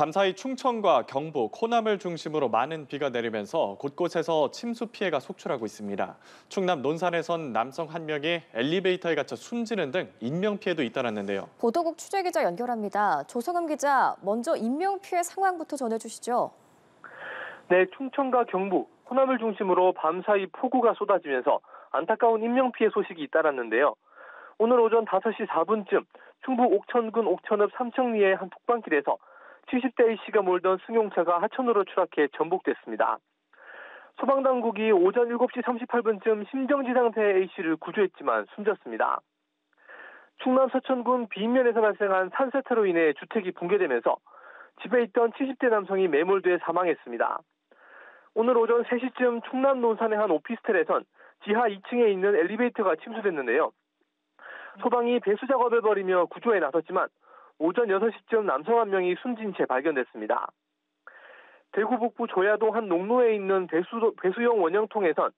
밤사이 충청과 경북, 호남을 중심으로 많은 비가 내리면서 곳곳에서 침수 피해가 속출하고 있습니다. 충남 논산에선 남성 한 명이 엘리베이터에 갇혀 숨지는 등 인명 피해도 잇따랐는데요. 보도국 취재기자 연결합니다. 조성음 기자, 먼저 인명 피해 상황부터 전해주시죠. 네, 충청과 경북, 호남을 중심으로 밤사이 폭우가 쏟아지면서 안타까운 인명 피해 소식이 잇따랐는데요. 오늘 오전 5시 4분쯤 충북 옥천군 옥천읍 삼청리의 한 북방길에서 70대 A씨가 몰던 승용차가 하천으로 추락해 전복됐습니다. 소방당국이 오전 7시 38분쯤 심정지 상태의 A씨를 구조했지만 숨졌습니다. 충남 서천군 비인면에서 발생한 산세태로 인해 주택이 붕괴되면서 집에 있던 70대 남성이 매몰돼 사망했습니다. 오늘 오전 3시쯤 충남 논산의 한 오피스텔에선 지하 2층에 있는 엘리베이터가 침수됐는데요. 소방이 배수 작업을 벌이며 구조에 나섰지만 오전 6시쯤 남성 한 명이 숨진 채 발견됐습니다. 대구 북부 조야동 한 농로에 있는 배수, 배수용 원형통에선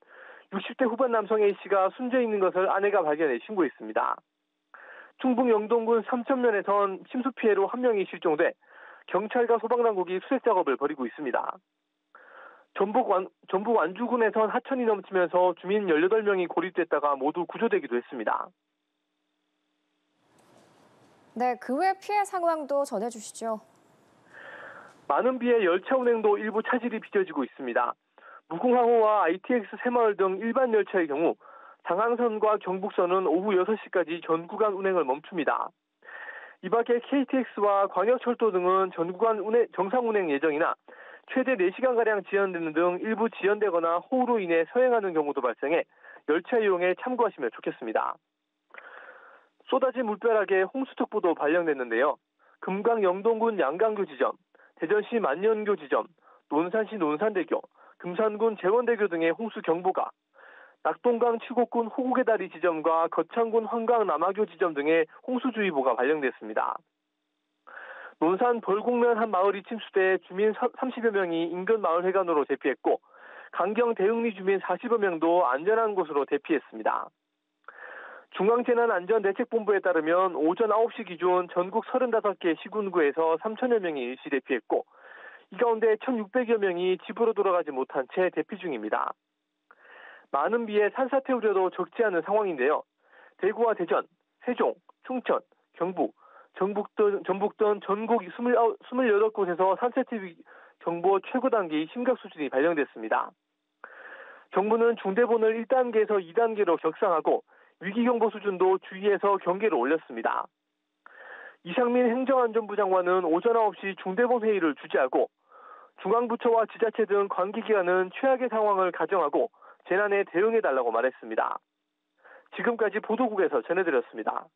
60대 후반 남성 A씨가 숨져 있는 것을 아내가 발견해 신고했습니다. 충북 영동군 삼천면에선 침수 피해로 한 명이 실종돼 경찰과 소방당국이 수색 작업을 벌이고 있습니다. 전북, 완, 전북 완주군에선 하천이 넘치면서 주민 18명이 고립됐다가 모두 구조되기도 했습니다. 네, 그 외 피해 상황도 전해주시죠. 많은 비에 열차 운행도 일부 차질이 빚어지고 있습니다. 무궁화호와 ITX 새마을 등 일반 열차의 경우 상항선과 경북선은 오후 6시까지 전 구간 운행을 멈춥니다. 이 밖에 KTX와 광역철도 등은 전 구간 운행, 정상 운행 예정이나 최대 4시간가량 지연되는 등 일부 지연되거나 호우로 인해 서행하는 경우도 발생해 열차 이용에 참고하시면 좋겠습니다. 쏟아진 물벼락에 홍수특보도 발령됐는데요. 금강 영동군 양강교 지점, 대전시 만년교 지점, 논산시 논산대교, 금산군 재원대교 등의 홍수 경보가, 낙동강 칠곡군 호국의 다리 지점과 거창군 황강 남하교 지점 등의 홍수주의보가 발령됐습니다. 논산 벌곡면 한 마을이 침수돼 주민 30여 명이 인근 마을 회관으로 대피했고 강경 대흥리 주민 40여 명도 안전한 곳으로 대피했습니다. 중앙재난안전대책본부에 따르면 오전 9시 기준 전국 35개 시군구에서 3천여 명이 일시 대피했고 이 가운데 1,600여 명이 집으로 돌아가지 못한 채 대피 중입니다. 많은 비에 산사태 우려도 적지 않은 상황인데요. 대구와 대전, 세종, 충천, 경북, 전북 등, 전북 등 전국 28곳에서 산세태 경보 최고 단계 심각 수준이 발령됐습니다. 정부는 중대본을 1단계에서 2단계로 격상하고 위기경보 수준도 주의해서 경계를 올렸습니다. 이상민 행정안전부 장관은 오전 9시 중대본 회의를 주재하고 중앙부처와 지자체 등 관계기관은 최악의 상황을 가정하고 재난에 대응해달라고 말했습니다. 지금까지 보도국에서 전해드렸습니다.